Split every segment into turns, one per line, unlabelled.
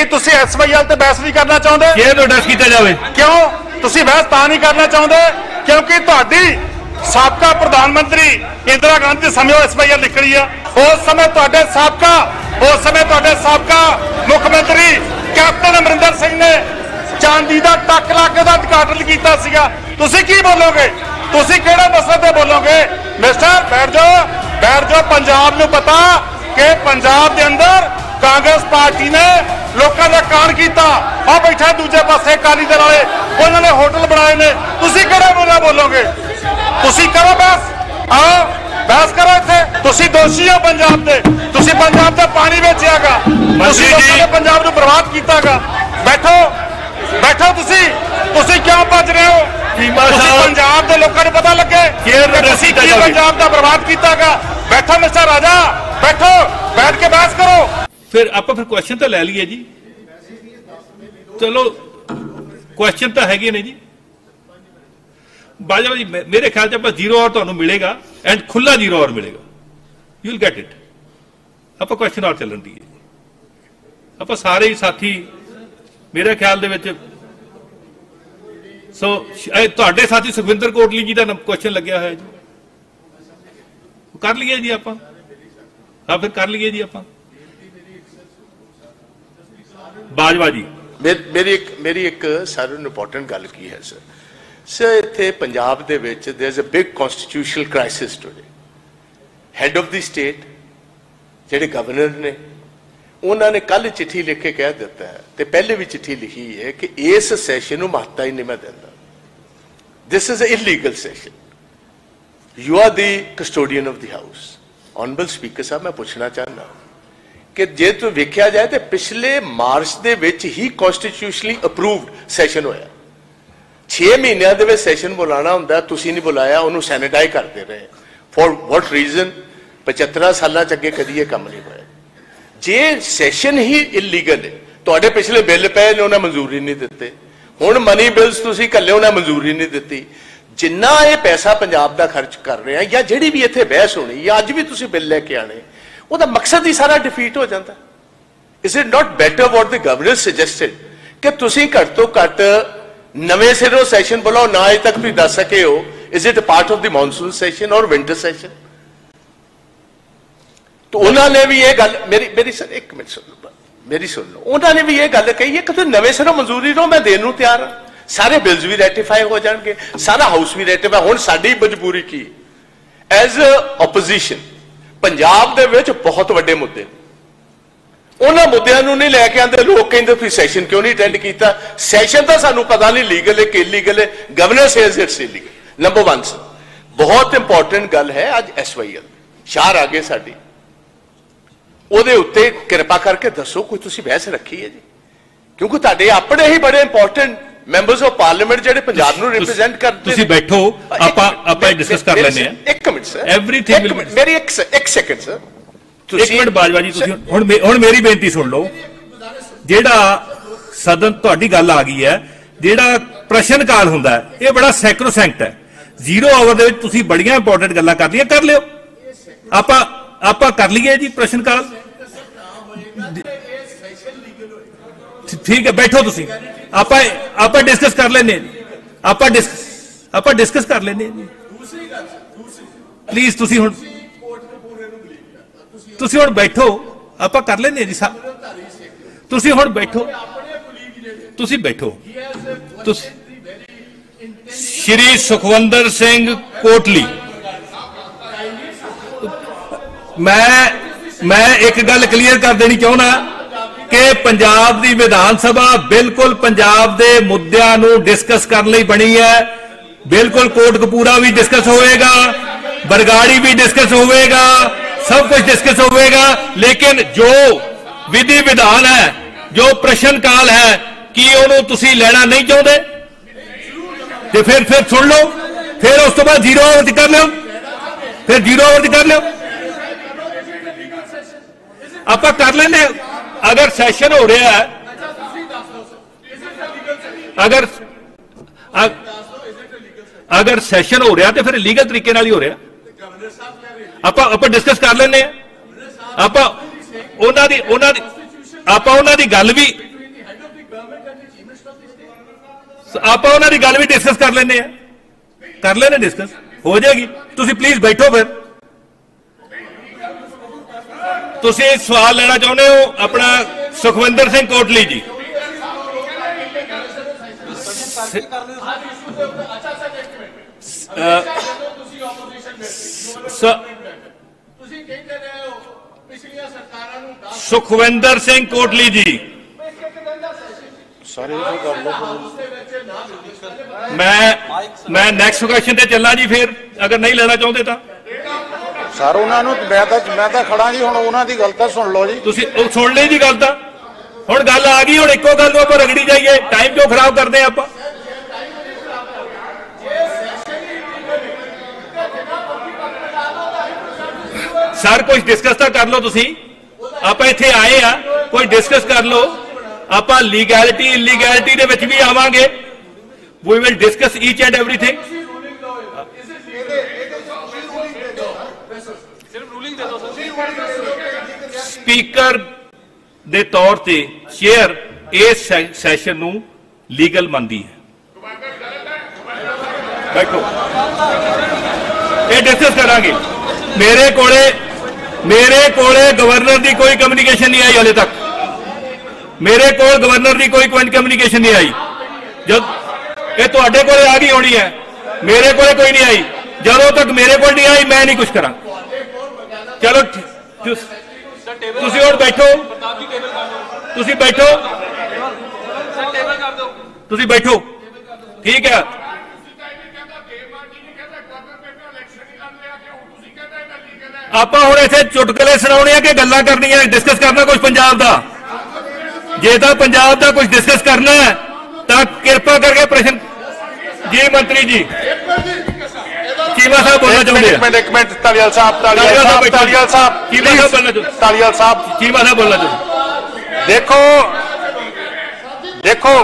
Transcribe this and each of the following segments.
ਕੀ ਤੁਸੀਂ ਐਸਵਾਈਐਲ ਤੇ ਬਹਿਸ ਨਹੀਂ ਕਰਨਾ ਚਾਹੁੰਦੇ?
ਜੇ ਤੋਂ ਐਡਰੈਸ ਕੀਤਾ ਜਾਵੇ?
ਕਿਉਂ? ਤੁਸੀਂ ਬਹਿਸ ਤਾਂ ਨਹੀਂ ਕਰਨਾ ਚਾਹੁੰਦੇ? ਕਿਉਂਕਿ ਤੁਹਾਡੀ ਸਾਬਕਾ ਪ੍ਰਧਾਨ ਮੰਤਰੀ ਇੰਦਰਾ ਗਾਂਧੀ ਦੇ ਸਮੇਂ ਐਸਵਾਈਐਲ ਨਿਕਲੀ ਆ। ਉਸ ਸਮੇਂ ਤੁਹਾਡੇ ਸਾਬਕਾ ਉਸ ਸਮੇਂ ਤੁਹਾਡੇ ਸਾਬਕਾ ਮੁੱਖ ਮੰਤਰੀ ਕੈਪਟਨ ਅਮਰਿੰਦਰ ਸਿੰਘ ਨੇ ਚਾਂਦੀ ਦਾ ਟੱਕ ਲਾ ਕੇ ਉਹਦਾ ਉਦਘਾਟਨ ਕੀਤਾ ਸੀਗਾ। ਤੁਸੀਂ ਕੀ ਬੋਲੋਗੇ? ਤੁਸੀਂ ਕਿਹੜੇ ਮਸਲੇ ਤੇ ਬੋਲੋਗੇ? ਮਿਸਟਰ ਬੈਠ ਜਾਓ ਬੈਠ ਜਾਓ। ਪੰਜਾਬ ਨੂੰ ਪਤਾ ਕਿ ਪੰਜਾਬ ਦੇ ਅੰਦਰ ਕਾਂਗਰਸ ਪਾਰਟੀ ਨੇ ਲੋਕਾਂ ਦਾ ਕਾਣ ਕੀਤਾ। ਆ ਬੈਠਾ ਦੂਜੇ ਪਾਸੇ ਅਕਾਲੀ ਦਲ ਵਾਲੇ। ਉਹਨਾਂ ਨੇ ਹੋਟਲ ਬਣਾਏ ਨੇ। ਤੁਸੀਂ ਕਿਹੜਾ ਬੋਲਾ ਬੋਲੋਗੇ? ਤੁਸੀਂ ਕਰੋ ਬਸ ਆਓ ਬਹਿਸ ਕਰੋ ਇੱਥੇ। ਤੁਸੀਂ ਦੋਸ਼ੀ ਹੋ ਪੰਜਾਬ ਦੇ। ਤੁਸੀਂ ਪੰਜਾਬ ਦਾ ਪਾਣੀ ਵੇਚਿਆਗਾ। ਤੁਸੀਂ। ਲੋਕਾਂ ਨੇ ਪੰਜਾਬ ਨੂੰ ਬਰਬਾਦ ਕੀਤਾਗਾ। ਬੈਠੋ। ਬੈਠੋ ਤੁਸੀਂ। ਤੁਸੀਂ ਕਿਉਂ ਭੱਜ ਰਹੇ ਹੋ? ਤੁਸੀਂ। ਪੰਜਾਬ ਦੇ ਲੋਕਾਂ ਨੂੰ ਪਤਾ ਲੱਗੇ। ਕਿ ਤੁਸੀਂ ਕੀ। ਪੰਜਾਬ ਦਾ ਬਰਬਾਦ ਕੀਤਾਗਾ। ਬੈਠੋ ਮਿਸਟਰ ਰਾਜਾ। ਬੈਠੋ। ਬੈਠ ਕੇ ਬਹਿਸ ਕਰੋ।
ਫਿਰ ਆਪਾਂ ਫਿਰ ਕੁਐਸਚਨ ਤਾਂ ਲੈ ਲਈਏ ਜੀ। ਚਲੋ ਕੁਐਸਚਨ ਤਾਂ ਹੈਗੇ ਨੇ ਜੀ। ਬਾਜਵਾ ਜੀ ਮੇਰੇ ਖਿਆਲ ਚ ਆਪਾਂ ਜ਼ੀਰੋ ਆਰ ਤੁਹਾਨੂੰ ਮਿਲੇਗਾ ਐਂਡ ਖੁੱਲਾ ਜ਼ੀਰੋ ਆਰ ਮਿਲੇਗਾ। ਯੂ ਵਿਲ ਗੈਟ ਇਟ ਆਪਾਂ ਕੁਐਸਚਨ ਆਰ ਚੱਲਣ ਦੀ ਆਪਾਂ ਸਾਰੇ ਹੀ ਸਾਥੀ, ਮੇਰੇ ਖਿਆਲ ਦੇ ਵਿੱਚ ਸੋ ਤੁਹਾਡੇ ਸਾਥੀ ਸੁਖਵਿੰਦਰ ਕੋਟਲੀ ਜੀ ਦਾ ਕੁਐਸਚਨ ਲੱਗਿਆ ਹੋਇਆ ਜੀ। ਕਰ ਲਈਏ ਜੀ ਆਪਾਂ। ਹਾਂ, ਫਿਰ ਕਰ ਲਈਏ ਜੀ ਆਪਾਂ। ਬਾਜਵਾ ਜੀ।
ਮੇਰੀ ਇੱਕ ਮੇਰੀ ਇੱਕ ਸਾਰਿਆਂ ਨੂੰ ਇੰਪੋਰਟੈਂਟ ਗੱਲ ਕੀ ਹੈ ਸਰ ਸਰ ਇੱਥੇ ਪੰਜਾਬ ਦੇ ਵਿੱਚ there is a big constitutional crisis today head of the state ਜਿਹੜੇ ਗਵਰਨਰ ਨੇ, ਉਹਨਾਂ ਨੇ ਕੱਲ ਚਿੱਠੀ ਲਿਖ ਕੇ ਕਹਿ ਦਿੱਤਾ ਹੈ ਤੇ ਪਹਿਲੇ ਵੀ ਚਿੱਠੀ ਲਿਖੀ ਹੈ ਕਿ ਇਸ ਸੈਸ਼ਨ ਨੂੰ ਮਹੱਤਤਾ ਹੀ ਨਹੀਂ ਮੈਂ ਦਿੰਦਾ। This is a illegal session you are the custodian of the house honourable speaker sahib, ਮੈਂ ਪੁੱਛਣਾ ਚਾਹੁੰਦਾ ਕਿ ਜੇ ਤੂੰ ਵੇਖਿਆ ਜਾਏ ਤੇ ਪਿਛਲੇ ਮਾਰਚ ਦੇ ਵਿੱਚ ਹੀ ਕਨਸਟੀਟਿਊਸ਼ਨਲੀ ਅਪਰੂਵਡ ਸੈਸ਼ਨ ਹੋਇਆ। 6 ਮਹੀਨਿਆਂ ਦੇ ਵਿੱਚ ਸੈਸ਼ਨ ਬੁਲਾਣਾ ਹੁੰਦਾ, ਤੁਸੀਂ ਨਹੀਂ ਬੁਲਾਇਆ, ਉਹਨੂੰ ਸੈਨੇਟਾਈਜ਼ ਕਰਦੇ ਰਹੇ। ਫॉर ਵਾਟ ਰੀਜ਼ਨ 75 ਸਾਲਾਂ ਚ ਅੱਗੇ ਕਦੀ ਇਹ ਕੰਮ ਨਹੀਂ ਹੋਇਆ। ਜੇ ਸੈਸ਼ਨ ਹੀ ਇਲੀਗਲ ਹੈ, ਤੁਹਾਡੇ ਪਿਛਲੇ ਬਿੱਲ ਪਏ ਨੇ, ਉਹਨਾਂ ਮਨਜ਼ੂਰੀ ਨਹੀਂ ਦਿੱਤੇ। ਹੁਣ ਮਨੀ ਬਿਲਸ ਤੁਸੀਂ ਕੱਲੇ ਉਹਨਾਂ ਮਨਜ਼ੂਰੀ ਨਹੀਂ ਦਿੱਤੀ। ਜਿੰਨਾ ਇਹ ਪੈਸਾ ਪੰਜਾਬ ਦਾ ਖਰਚ ਕਰ ਰਹੇ ਆ ਜਾਂ ਜਿਹੜੀ ਵੀ ਇੱਥੇ ਬਹਿਸ ਹੋਣੀ ਜਾਂ ਅੱਜ ਵੀ ਤੁਸੀਂ ਬਿੱਲ ਲੈ ਕੇ ਆਣੇ ਉਹਦਾ ਮਕਸਦ ਹੀ ਸਾਰਾ ਡਿਫੀਟ ਹੋ ਜਾਂਦਾ। Is it not better what the governor suggested ਕਿ ਤੁਸੀਂ ਘੱਟ ਤੋਂ ਘੱਟ ਨਵੇਂ ਸਿਰੋਂ ਸੈਸ਼ਨ ਬੁਲਾਓ, ਨਾ ਅਜੇ ਤੱਕ ਤੁਸੀਂ ਦੱਸ ਸਕੇ ਹੋ। Is it part of the monsoon session or winter session ਤਾਂ ਉਹਨਾਂ ਨੇ ਵੀ ਇਹ ਗੱਲ ਮੇਰੀ ਮੇਰੀ ਸਰ, ਇੱਕ ਮਿੰਟ ਸੁਣ ਲਓ ਮੇਰੀ ਸੁਣ ਲਓ। ਉਹਨਾਂ ਨੇ ਵੀ ਇਹ ਗੱਲ ਕਹੀ ਹੈ ਕਿ ਤੁਸੀਂ ਨਵੇਂ ਸਿਰੋਂ ਮਨਜ਼ੂਰੀ ਦਿਓ, ਮੈਂ ਦੇਣ ਨੂੰ ਤਿਆਰ ਹਾਂ। ਸਾਰੇ ਬਿਲਸ ਵੀ ਰੈਟੀਫਾਈ ਹੋ ਜਾਣਗੇ, ਸਾਰਾ ਹਾਊਸ ਵੀ ਰੈਟੀਫਾਈ ਹੁਣ ਸਾਡੀ ਮਜਬੂਰੀ ਕੀ ਐਜ਼ ਆਪੋਜੀਸ਼ਨ ਪੰਜਾਬ ਦੇ ਵਿੱਚ ਬਹੁਤ ਵੱਡੇ ਮੁੱਦੇ। ਉਹਨਾਂ ਮੁੱਦਿਆਂ ਨੂੰ ਨਹੀਂ ਲੈ ਕੇ ਆਂਦੇ ਲੋਕ ਕਹਿੰਦੇ ਤੁਸੀਂ ਸੈਸ਼ਨ ਕਿਉਂ ਨਹੀਂ ਅਟੈਂਡ ਕੀਤਾ? ਸੈਸ਼ਨ ਤਾਂ ਸਾਨੂੰ ਪਤਾ ਨਹੀਂ ਲੀਗਲ ਹੈ ਕਿ ਇਲੀਗਲ ਹੈ। Governor says it's illegal number 1 ਬਹੁਤ ਇੰਪੋਰਟੈਂਟ ਗੱਲ ਹੈ ਅੱਜ ਐਸਵਾਈਐਲ ਸ਼ਾਰ ਆ ਗਏ ਸਾਡੀ। ਉਹਦੇ ਉੱਤੇ ਕਿਰਪਾ ਕਰਕੇ ਦੱਸੋ, ਕੋਈ ਤੁਸੀਂ ਬਹਿਸ ਰੱਖੀ ਹੈ ਜੀ? ਕਿਉਂਕਿ ਤੁਹਾਡੇ ਆਪਣੇ ਹੀ ਬੜੇ ਇੰਪੋਰਟੈਂਟ ਮੈਂਬਰਸ ਆਫ ਪਾਰਲੀਮੈਂਟ ਜਿਹੜੇ ਪੰਜਾਬ ਨੂੰ
ਤੁਸੀਂ-
ਰਿਪਰੈਜ਼ੈਂਟ ਕਰਦੇ
ਤੁਸੀਂ। ਬੈਠੋ, ਆਪਾਂ- ਆਪਾਂ discuss ਕਰ ਲੈਂਦੇ ਹਾਂ।
ਇੱਕ ਮਿੰਟ ਸਰ ਮਿੰਟ, ਮੇਰੀ ਇੱਕ ਇੱਕ ਸੈਕਿੰਡ ਸਰ
ਇੱਕ ਮਿੰਟ ਬਾਜਵਾ ਜੀ ਤੁਸੀਂ ਹੁਣ ਹੁਣ ਮੇਰੀ ਬੇਨਤੀ ਸੁਣ ਲਓ। ਜਿਹੜਾ ਸਦਨ ਤੁਹਾਡੀ ਗੱਲ ਆ ਗਈ ਹੈ ਜਿਹੜਾ ਪ੍ਰਸ਼ਨ ਕਾਲ ਹੁੰਦਾ ਹੈ ਇਹ ਬੜਾ ਸੈਕਰੋਸੈਂਕਟ ਹੈ। ਜ਼ੀਰੋ ਆਵਰ ਦੇ ਵਿੱਚ ਤੁਸੀਂ ਬੜੀਆਂ ਇੰਪੋਰਟੈਂਟ ਗੱਲਾਂ ਕਰ ਲਈਆਂ ਕਰ ਲਿਓ। ਆਪਾਂ ਆਪਾਂ ਕਰ ਲਈਏ ਜੀ ਪ੍ਰਸ਼ਨ ਕਾਲ। ਠੀਕ ਹੈ, ਬੈਠੋ ਤੁਸੀਂ। ਆਪਾਂ ਆਪਾਂ ਡਿਸਕਸ ਕਰ ਲੈਨੇ ਹਾਂ। ਆਪਾਂ ਡਿਸਕਸ ਆਪਾਂ ਡਿਸਕਸ ਕਰ ਲੈਨੇ ਹਾਂ। ਜੀ ਪਲੀਜ਼ ਤੁਸੀਂ ਹੁਣ ਤੁਸੀਂ ਹੁਣ ਬੈਠੋ। ਆਪਾਂ ਕਰ ਲੈਨੇ ਹਾਂ ਜੀ ਤੁਸੀਂ ਹੁਣ ਬੈਠੋ। ਤੁਸੀਂ ਬੈਠੋ। ਤੁਸੀਂ ਸ਼੍ਰੀ ਸੁਖਵੰਦਰ ਸਿੰਘ ਕੋਟਲੀ। ਮੈਂ ਮੈਂ ਇੱਕ ਗੱਲ ਕਲੀਅਰ ਕਰ ਦੇਣੀ ਚਾਹੁੰਦਾ। ਕਿ ਪੰਜਾਬ ਦੀ ਵਿਧਾਨ ਸਭਾ ਬਿਲਕੁਲ ਪੰਜਾਬ ਦੇ ਮੁੱਦਿਆਂ ਨੂੰ ਡਿਸਕਸ ਕਰਨ ਲਈ ਬਣੀ ਹੈ। ਬਿਲਕੁਲ ਕੋਟਕਪੂਰਾ ਵੀ ਡਿਸਕਸ ਹੋਵੇਗਾ, ਬਰਗਾੜੀ ਵੀ ਡਿਸਕਸ ਹੋਵੇਗਾ, ਸਭ ਕੁਝ ਡਿਸਕਸ ਹੋਵੇਗਾ। ਲੇਕਿਨ ਜੋ ਵਿਧੀ ਵਿਧਾਨ ਹੈ, ਜੋ ਪ੍ਰਸ਼ਨ ਕਾਲ ਹੈ, ਕੀ ਉਹਨੂੰ ਤੁਸੀਂ ਲੈਣਾ ਨਹੀਂ ਚਾਹੁੰਦੇ? ਤੇ ਫਿਰ ਫਿਰ ਸੁਣ ਲਓ। ਫਿਰ ਉਸ ਤੋਂ ਬਾਅਦ ਜ਼ੀਰੋ ਆਵਰ ਕਰ ਲਿਓ। ਫਿਰ ਜ਼ੀਰੋ ਆਵਰ ਕਰ ਲਿਓ। ਆਪਾਂ ਕਰ ਲੈਨੇ ਹਾਂ। ਅਗਰ ਸੈਸ਼ਨ ਹੋ ਰਿਹਾ ਹੈ, ਅਗਰ ਅਗਰ ਸੈਸ਼ਨ ਹੋ ਰਿਹਾ ਤੇ ਫਿਰ ਲੀਗਲ ਤਰੀਕੇ ਨਾਲ ਹੀ ਹੋ ਰਿਹਾ। ਆਪਾਂ ਆਪਾਂ ਡਿਸਕਸ ਕਰ ਲੈਨੇ ਆ ਆਪਾਂ ਉਹਨਾਂ ਦੀ ਉਹਨਾਂ ਦੀ, ਆਪਾਂ ਉਹਨਾਂ ਦੀ ਗੱਲ ਵੀ, ਆਪਾਂ ਉਹਨਾਂ ਦੀ ਗੱਲ ਵੀ ਡਿਸਕਸ ਕਰ ਲੈਂਦੇ ਆ ਕਰ ਲੈਣੇ ਡਿਸਕਸ ਹੋ ਜਾਏਗੀ। ਤੁਸੀਂ ਪਲੀਜ਼ ਬੈਠੋ ਫਿਰ। ਤੁਸੀਂ ਸਵਾਲ ਲੈਣਾ ਚਾਹੁੰਦੇ ਹੋ ਆਪਣਾ ਸੁਖਵਿੰਦਰ ਸਿੰਘ ਕੋਟਲੀ ਜੀ ਸ-
ਤੁਸੀਂ ਕਹਿੰਦੇ ਰਹੇ ਹੋ ਪਿਛਲੀਆਂ ਸਰਕਾਰਾਂ ਨੂੰ ਦੱਸ
ਸੁਖਵਿੰਦਰ ਸਿੰਘ ਕੋਟਲੀ ਜੀ ਮੈਂ ਮੈਂ ਨੈਕਸਟ ਕੁਐਸਚਨ ਤੇ ਚੱਲਾਂ ਜੀ ਫਿਰ ਅਗਰ ਨਹੀਂ ਲੈਣਾ ਚਾਹੁੰਦੇ ਤਾਂ
ਸਰ, ਉਹਨਾਂ ਨੂੰ ਮੈਂ ਤਾਂ ਮੈਂ ਤਾਂ ਖੜਾ ਜੀ, ਹੁਣ ਉਹਨਾਂ ਦੀ ਗੱਲ ਤਾਂ ਸੁਣ ਲਓ ਜੀ।
ਤੁਸੀਂ ਉਹ ਸੁਣ ਲਈ ਜੀ ਗੱਲ ਤਾਂ। ਹੁਣ ਗੱਲ ਆ ਗਈ, ਹੁਣ ਇੱਕੋ ਗੱਲ ਨੂੰ ਆਪਾਂ ਰਗੜੀ ਜਾਈਏ। ਟਾਈਮ ਕਿਉਂ ਖਰਾਬ ਕਰਦੇ ਆ ਆਪਾਂ? ਸਰ ਕੁਝ ਡਿਸਕਸ ਤਾਂ ਕਰ ਲਓ ਤੁਸੀਂ। ਆਪਾਂ ਇੱਥੇ ਆਏ ਆ, ਕੋਈ ਡਿਸਕਸ ਕਰ ਲਓ। ਆਪਾਂ ਲੀਗੈਲਿਟੀ ਇਲੀਗੈਲਿਟੀ ਦੇ ਵਿੱਚ ਵੀ ਆਵਾਂਗੇ। We will discuss each and everything speaker ਦੇ ਤੌਰ ਤੇ ਚੇਅਰ ਇਸ ਸੈਸ਼ਨ ਨੂੰ ਲੀਗਲ ਮੰਨਦੀ ਹੈ। ਬੈਠੋ। ਇਹ ਡਿਸਕਸ ਕਰਾਂਗੇ। ਮੇਰੇ ਕੋਲੇ ਮੇਰੇ ਕੋਲੇ ਗਵਰਨਰ ਦੀ ਕੋਈ ਕਮਿਊਨੀਕੇਸ਼ਨ ਨਹੀਂ ਆਈ ਹਲੇ ਤੱਕ। ਮੇਰੇ ਕੋਲ ਗਵਰਨਰ ਦੀ ਕੋਈ ਕਮਿਊਨੀਕੇਸ਼ਨ ਨਹੀਂ ਆਈ। ਜਦ ਇਹ ਤੁਹਾਡੇ ਕੋਲੇ ਆ ਗਈ ਹੋਣੀ ਹੈ, ਮੇਰੇ ਕੋਲੇ ਕੋਈ ਨਹੀਂ ਆਈ। ਜਦੋਂ ਤੱਕ ਮੇਰੇ ਕੋਲ ਨਹੀਂ ਆਈ, ਮੈਂ ਨਹੀਂ ਕੁਝ ਕਰਾਂ। ਚਲੋ ਤੁਸ- ਤੁਸੀਂ ਹੁਣ ਬੈਠੋ ਤੁਸੀਂ ਬੈਠੋ ਤੁਸੀਂ ਬੈਠੋ ਠੀਕ ਹੈ ਆਪਾਂ ਹੁਣ ਇੱਥੇ ਚੁਟਕਲੇ ਸੁਣਾਉਣੇ ਆ ਕਿ ਗੱਲਾਂ ਕਰਨੀਆਂ ਡਿਸਕਸ ਕਰਨਾ ਕੁਝ ਪੰਜਾਬ ਦਾ ਜੇ ਤਾਂ ਪੰਜਾਬ ਦਾ ਕੁਝ ਡਿਸਕਸ ਕਰਨਾ ਹੈ ਤਾਂ ਕਿਰਪਾ ਕਰਕੇ ਪ੍ਰਸ਼ਨ ਜੀ ਮੰਤਰੀ ਜੀ ਚੀਮਾ ਸਾਹਿਬ ਬੋਲਣਾ ਚਾਹੁੰਦੇ
ਇੱਕ
ਆ
ਮਿੰਟ ਇੱਕ ਮਿੰਟ ਤਾਲੀਵਾਲ ਸਾਹਿਬ ਤਾਲੀਵਾਲ
ਤਾਲੀਵਾਲ
ਸਾਹਿਬ
ਬੈਠੋ।
ਤਾਲੀਵਾਲ ਸਾਹਿਬ
ਚੀਮਾ ਸਾਹਿਬ
please,
ਬੋਲਣਾ ਚਾਹੁੰਦੇ
ਤਾਲੀਵਾਲ ਸਾਹਿਬ
ਚੀਮਾ ਸਾਹਿਬ ਬੋਲਣਾ ਚਾਹੁੰਦੇ
ਦੇਖੋ ਦੇਖੋ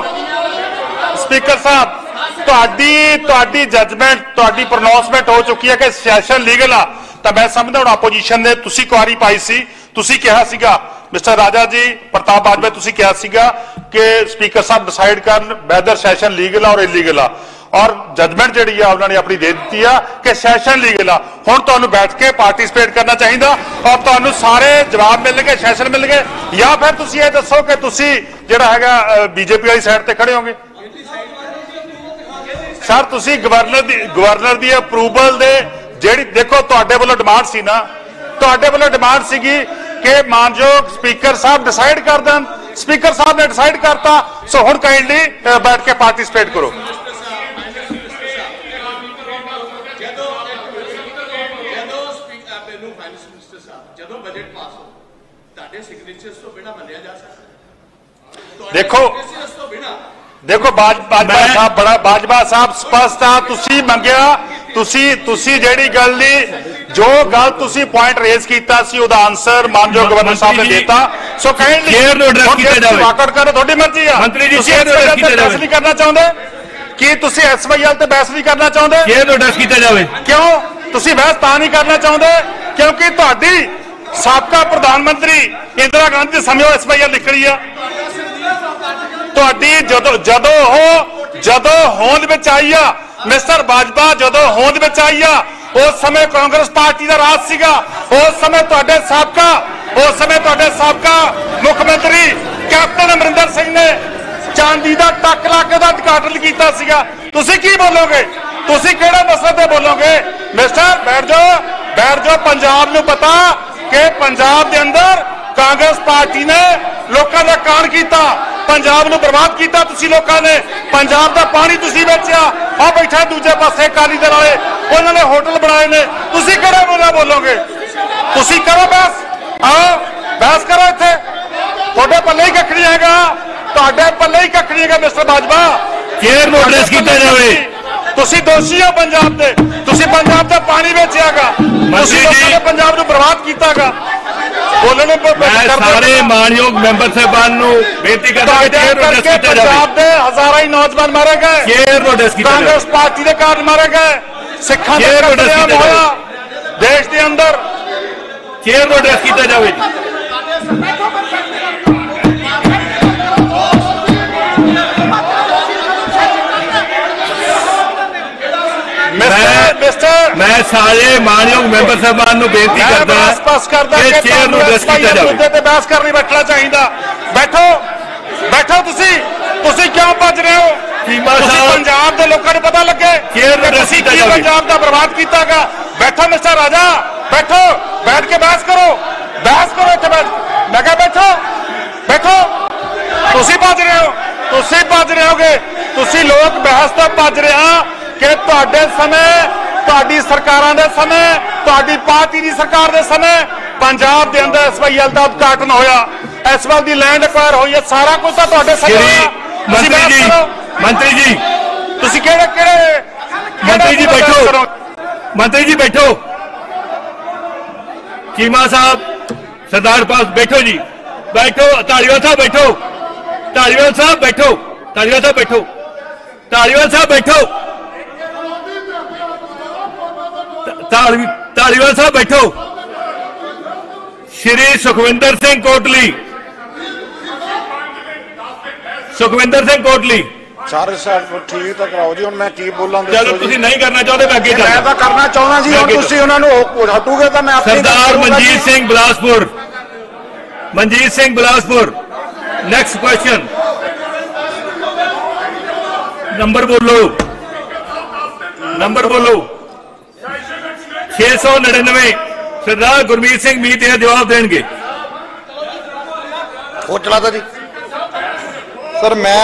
ਸਪੀਕਰ ਸਾਹਿਬ ਤੁਹਾਡੀ ਤੁਹਾਡੀ ਜੱਜਮੈਂਟ ਤੁਹਾਡੀ ਪ੍ਰੋਨਾਂਸਮੈਂਟ ਹੋ ਚੁੱਕੀ ਹੈ ਕਿ ਸੈਸ਼ਨ ਲੀਗਲ ਆ ਤਾਂ ਮੈਂ ਸਮਝਦਾ ਹੁਣ ਆਪੋਜੀਸ਼ਨ ਨੇ ਤੁਸੀਂ ਕੁਆਰੀ ਪਾਈ ਸੀ ਤੁਸੀਂ ਕਿਹਾ ਸੀਗਾ ਮਿਸਟਰ ਰਾਜਾ ਜੀ ਪ੍ਰਤਾਪ ਬਾਜਵਾ ਤੁਸੀਂ ਕਿਹਾ ਸੀਗਾ ਕਿ ਸਪੀਕਰ ਸਾਹਿਬ ਡਿਸਾਈਡ ਕਰਨ ਵੈਦਰ ਸੈਸ਼ਨ ਲੀਗਲ ਆ ਔਰ ਇਲੀਗਲ ਆ ਔਰ ਜਜਮੈਂਟ ਜਿਹੜੀ ਆ, ਉਹਨਾਂ ਨੇ ਆਪਣੀ ਦੇ ਦਿੱਤੀ ਆ ਕਿ ਸੈਸ਼ਨ ਲੀਗਲ ਆ। ਹੁਣ ਤੁਹਾਨੂੰ ਬੈਠ ਕੇ ਪਾਰਟਿਸਿਪੇਟ ਕਰਨਾ ਚਾਹੀਦਾ, ਔਰ ਤੁਹਾਨੂੰ ਸਾਰੇ ਜਵਾਬ ਮਿਲਣਗੇ ਸੈਸ਼ਨ ਮਿਲਣਗੇ ਜਾਂ ਫਿਰ ਤੁਸੀਂ ਇਹ ਦੱਸੋ ਕਿ ਤੁਸੀਂ ਜਿਹੜਾ ਹੈਗਾ ਬੀਜੇਪੀ ਵਾਲੀ ਸਾਈਡ ਤੇ ਖੜੇ ਹੋਗੇ। ਸਰ ਤੁਸੀਂ ਗਵਰਨਰ ਦੀ ਗਵਰਨਰ ਦੀ ਅਪਰੂਵਲ ਦੇ ਜਿਹੜੀ, ਦੇਖੋ ਤੁਹਾਡੇ ਵੱਲੋਂ ਡਿਮਾਂਡ ਸੀ ਨਾ। ਤੁਹਾਡੇ ਵੱਲੋਂ ਡਿਮਾਂਡ ਸੀਗੀ ਕਿ ਮਾਨਯੋਗ ਸਪੀਕਰ ਸਾਹਿਬ ਡਿਸਾਈਡ ਕਰ ਦੇਣ। ਸਪੀਕਰ ਸਾਹਿਬ ਨੇ ਡਿਸਾਈਡ ਕਰਤਾ, ਸੋ ਹੁਣ ਕਾਈਂਡਲੀ ਬੈਠ ਕੇ ਪਾਰਟਿਸਿਪੇਟ ਕਰੋ।
ਜਦੋਂ ਸਪੀਕਰ ਮੈਨੂੰ ਫਾਈਨੈਂਸ ਮਿਨਿਸਟਰ ਸਾਹਿਬ ਜਦੋਂ ਬਜਟ ਪਾਸ ਹੋ ਤੁਹਾਡੇ ਸਿਗਨੇਚਰਸ ਤੋਂ ਬਿਨਾ ਮੰਨਿਆ ਜਾ ਸਕਦਾ।
ਦੇਖੋ
ਸਿਗਨੇਚਰਸ ਤੋਂ ਬਿਨਾ।
ਦੇਖੋ ਬਾਜ ਬਾਜਵਾ ਸਾਹਿਬ ਬੜਾ ਬਾਜਵਾ ਸਾਹਿਬ ਸਪਸ਼ਟ ਆ ਤੁਸੀਂ ਮੰਗਿਆ ਤੁਸੀਂ ਤੁਸੀਂ ਜਿਹੜੀ ਗੱਲ ਦੀ ਜੋ ਗੱਲ ਤੁਸੀਂ ਪੁਆਇੰਟ ਰੇਜ਼ ਕੀਤਾ ਸੀ ਉਹਦਾ ਆਨਸਰ ਮਾਨਯੋਗ ਗਵਰਨਰ ਸਾਹਿਬ ਨੇ ਦਿੱਤਾ। ਸੋ ਕਾਈਂਡਲੀ
chair ਨੂੰ address ਕੀਤਾ ਜਾਵੇ।
ਵਾਕਟ ਕਰੋ ਤੁਹਾਡੀ ਮਰਜ਼ੀ ਆ।
ਮੰਤਰੀ ਜੀ, ਨੂੰ ਕੀਤਾ ਜਾਵੇ।
ਨਹੀਂ ਕਰਨਾ ਚਾਹੁੰਦੇ? ਕੀ ਤੁਸੀਂ ਐਸਵਾਈਐਲ ਤੇ ਬਹਿਸ ਨਹੀਂ ਕਰਨਾ ਚਾਹੁੰਦੇ?
ਇਹ ਨੂੰ ਐਡਰੈਸ ਕੀਤਾ ਜਾਵੇ?
ਕਿਉਂ? ਤੁਸੀਂ ਬਹਿਸ ਤਾਂ ਨਹੀਂ ਕਰਨਾ ਚਾਹੁੰਦੇ? ਕਿਉਂਕਿ ਤੁਹਾਡੀ ਸਾਬਕਾ ਪ੍ਰਧਾਨ ਮੰਤਰੀ ਇੰਦਰਾ ਗਾਂਧੀ ਦੇ ਸਮੇਂ ਐਸਵਾਈਐਲ ਨਿਕਲੀ ਆ। ਤੁਹਾਡੀ ਜਦੋਂ ਜਦੋਂ ਉਹ ਜਦੋਂ ਹੋਂਦ ਵਿੱਚ ਆਈ ਆ ਮਿਸਟਰ ਬਾਜਵਾ ਜਦੋਂ ਹੋਂਦ ਵਿੱਚ ਆਈ ਆ ਉਸ ਸਮੇਂ ਕਾਂਗਰਸ ਪਾਰਟੀ ਦਾ ਰਾਜ ਸੀਗਾ। ਉਸ ਸਮੇਂ ਤੁਹਾਡੇ ਸਾਬਕਾ ਉਸ ਸਮੇਂ ਤੁਹਾਡੇ ਸਾਬਕਾ ਮੁੱਖ ਮੰਤਰੀ ਕੈਪਟਨ ਅਮਰਿੰਦਰ ਸਿੰਘ ਨੇ ਚਾਂਦੀ ਦਾ ਟੱਕ ਲਾ ਕੇ ਉਹਦਾ ਉਦਘਾਟਨ ਕੀਤਾ ਸੀਗਾ। ਤੁਸੀਂ ਕੀ ਬੋਲੋਗੇ? ਤੁਸੀਂ ਕਿਹੜੇ ਮਸਲੇ ਤੇ ਬੋਲੋਗੇ? ਮਿਸਟਰ ਬੈਠ ਜਾਓ ਬੈਠ ਜਾਓ, ਪੰਜਾਬ ਨੂੰ ਪਤਾ ਕਿ ਪੰਜਾਬ ਦੇ ਅੰਦਰ ਕਾਂਗਰਸ ਪਾਰਟੀ ਨੇ ਲੋਕਾਂ ਦਾ ਕਾਣ ਕੀਤਾ। ਪੰਜਾਬ ਨੂੰ ਬਰਬਾਦ ਕੀਤਾ ਤੁਸੀਂ ਲੋਕਾਂ ਨੇ। ਪੰਜਾਬ ਦਾ ਪਾਣੀ ਤੁਸੀਂ ਵੇਚਿਆ। ਆ ਬੈਠਾ ਦੂਜੇ ਪਾਸੇ ਕਾਲੀ ਦਲ ਵਾਲੇ। ਉਹਨਾਂ ਨੇ ਹੋਟਲ ਬਣਾਏ ਨੇ। ਤੁਸੀਂ ਕਿਹੜਾ ਬੋਲਾ ਬੋਲੋਗੇ? ਤੁਸੀਂ ਕਰੋ ਬਸ ਆਓ, ਬਹਿਸ ਕਰੋ ਇੱਥੇ। ਤੁਹਾਡੇ ਪੱਲੇ ਹੀ ਕੱਖ ਨਹੀਂ ਹੈਗਾ। ਤੁਹਾਡੇ ਪੱਲੇ ਹੀ ਕੱਖ ਨਹੀਂ ਹੈਗਾ ਮਿਸਟਰ ਬਾਜਵਾ।
ਚੇਅਰ ਨੂੰ ਐਡਰੈਸ ਕੀਤਾ ਜਾਵੇ।
ਤੁਸੀਂ ਦੋਸ਼ੀ ਹੋ ਪੰਜਾਬ ਦੇ। ਤੁਸੀਂ ਪੰਜਾਬ ਦਾ ਪਾਣੀ ਵੇਚਿਆਗਾ। ਤੁਸੀਂ
ਜੀ।
ਲੋਕਾਂ ਨੇ ਪੰਜਾਬ ਨੂੰ ਬਰਬਾਦ ਕੀਤਾਗਾ। ਬੋਲਣ ਨੂੰ ਬ-
ਮੈਂ
ਕਰਦੇ
ਸਾਰੇ
ਹੋ।
ਮਾਨਯੋਗ ਮੈਂਬਰ ਸਾਹਿਬਾਨ ਨੂੰ ਬੇਨਤੀ ਕਰਦਾ ਕਿ
ਤੁਹਾਡੇ
ਚੇਅਰ ਨੂੰ ਐਡਰੈਸ
ਕਰਕੇ
ਕੀਤਾ ਜਾਵੇ।
ਪੰਜਾਬ ਦੇ ਹਜ਼ਾਰਾਂ ਹੀ ਨੌਜਵਾਨ ਮਾਰੇ ਗਏ।
ਚੇਅਰ ਨੂੰ ਐਡਰੈਸ ਕੀਤਾ ਜਾਵੇ।
ਕਾਂਗਰਸ ਪਾਰਟੀ ਦੇ ਕਾਰਨ ਮਾਰੇ ਗਏ। ਸਿੱਖਾਂ ਦੇ
ਜੇ ਰੋਡਸ
ਕਤਲੇਆਮ
ਕੀਤੇ
ਹੋਇਆ ਦੇਸ਼ ਦੇ ਅੰਦਰ।
ਚੇਅਰ ਨੂੰ ਐਡਰੈਸ ਕੀਤਾ ਜਾਵੇ ਮੈਂ ਸਾਰੇ ਮਾਨਯੋਗ ਮੈਂਬਰ ਸਾਹਿਬਾਨ ਨੂੰ ਬੇਨਤੀ ਕਰਦਾ
ਬਹਿਸ ਪਾਸ ਕਰਦਾ
ਕਿ ਚੇਅਰ ਨੂੰ ਐਡਰੈਸ ਕੀਤਾ ਜਾਵੇ
ਮੁੱਦੇ ਤੇ ਬਹਿਸ ਕਰਨੀ ਬੈਠਣਾ ਚਾਹੀਦਾ। ਬੈਠੋ। ਬੈਠੋ ਤੁਸੀਂ। ਤੁਸੀਂ ਕਿਉਂ ਭੱਜ ਰਹੇ ਹੋ?
ਚੀਮਾ ਸਾਹਿਬ-
ਪੰਜਾਬ ਦੇ ਲੋਕਾਂ ਨੂੰ ਪਤਾ ਲੱਗੇ
ਚੇਅਰ ਨੂੰ
ਕਿ
address
ਤੁਸੀਂ
ਕੀਤਾ ਜਾਵੇ।
ਪੰਜਾਬ ਦਾ ਬਰਬਾਦ ਕੀਤਾਗਾ? ਬੈਠੋ ਮਿਸਟਰ ਰਾਜਾ। ਬੈਠੋ। ਬੈਠ ਕੇ ਬਹਿਸ ਕਰੋ। ਬਹਿਸ ਕਰੋ ਇੱਥੇ ਬੈਠ ਮੈਂ ਕਿਹਾ ਬੈਠੋ। ਬੈਠੋ। ਤੁਸੀਂ ਭੱਜ ਰਹੇ ਹੋ। ਤੁਸੀਂ ਭੱਜ ਰਹੇ ਹੋਗੇ ਤੁਸੀਂ ਲੋਕ ਬਹਿਸ ਤੋਂ ਭੱਜ ਰਹੇ ਕਿ ਤੁਹਾਡੇ ਸਮੇਂ ਤੁਹਾਡੀ ਸਰਕਾਰਾਂ ਦੇ ਸਮੇਂ ਤੁਹਾਡੀ ਪਾਰਟੀ ਦੀ ਸਰਕਾਰ ਦੇ ਸਮੇਂ ਪੰਜਾਬ ਦੇ ਅੰਦਰ ਐਸਵਾਈਐਲ ਦਾ ਉਦਘਾਟਨ ਹੋਇਆ। ਐਸਵਾਈਐਲ ਦੀ ਲੈਂਡ ਐਕਵਾਇਰ ਹੋਈ ਹੈ ਸਾਰਾ ਕੁਝ ਤਾਂ ਤੁਹਾਡੇ ਸਮੇਂ
ਸ਼੍ਰੀ
ਹੋਇਆ। ਤੁਸੀਂ
ਮੰਤਰੀ ਜੀ ਮੰਤਰੀ ਜੀ।
ਤੁਸੀਂ ਕਿਹੜੇ ਕਿਹੜੇ
ਮੰਤਰੀ ਜੀ ਬੈਠੋ? ਮੰਤਰੀ ਜੀ ਬੈਠੋ। ਚੀਮਾ ਸਾਹਿਬ ਸਰਦਾਰ ਪਾਸ ਬੈਠੋ ਜੀ। ਬੈਠੋ ਧਾਲੀਵਾਲ ਸਾਹਿਬ ਬੈਠੋ। ਧਾਲੀਵਾਲ ਸਾਹਿਬ ਬੈਠੋ। ਧਾਲੀਵਾਲ ਸਾਹਿਬ ਬੈਠੋ। ਧਾਲੀਵਾਲ ਸਾਹਿਬ ਬੈਠੋ। ਧਾਲੀਵਾਲ ਸਾਹਿਬ ਬੈਠੋ। ਸ਼੍ਰੀ ਸੁਖਵਿੰਦਰ ਸਿੰਘ ਕੋਟਲੀ। ਸੁਖਵਿੰਦਰ ਸਿੰਘ ਕੋਟਲੀ।
ਸਾਰੇ ਸਾਹਿਬ ਠੀਕ ਤਾਂ ਕਰਾਓ ਜੀ ਹੁਣ ਮੈਂ ਕੀ ਬੋਲਾਂ
ਚਲੋ ਤੁਸੀਂ ਨਹੀਂ ਕਰਨਾ ਚਾਹੁੰਦੇ ਮੈਂ ਅੱਗੇ
ਮੈਂ ਤਾਂ ਕਰਨਾ ਚਾਹੁੰਦਾ ਜੀ ਹੁਣ ਤੁਸੀਂ ਉਹਨਾਂ ਨੂੰ ਹਟੂਗੇ ਤਾਂ ਮੈਂ ਆਪਣੀ
Sardar Manjit. Singh Bilaspur. Manjit Singh Bilaspur. Next question number ਬੋਲੋ। ਨੰਬਰ ਬੋਲੋ। 699 ਸਰਦਾਰ ਗੁਰਮੀਤ ਸਿੰਘ ਮੀਤ ਇਹ ਜਵਾਬ ਦੇਣਗੇ।
ਹੋਰ ਚਲਾ ਤਾ ਜੀ। ਸਰ ਮੈਂ